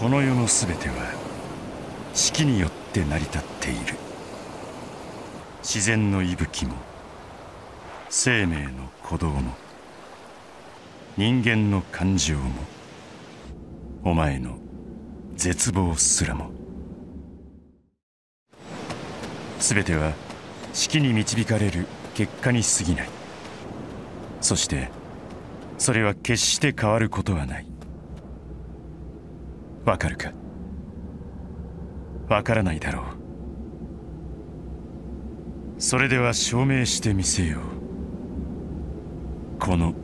この世の全ては四季によって成り立っている。自然の息吹も生命の鼓動も人間の感情もお前の絶望すらも。全ては四季に導かれる結果に過ぎない。そしてそれは決して変わることはない。わかるか？わからないだろう。それでは証明してみせよう。この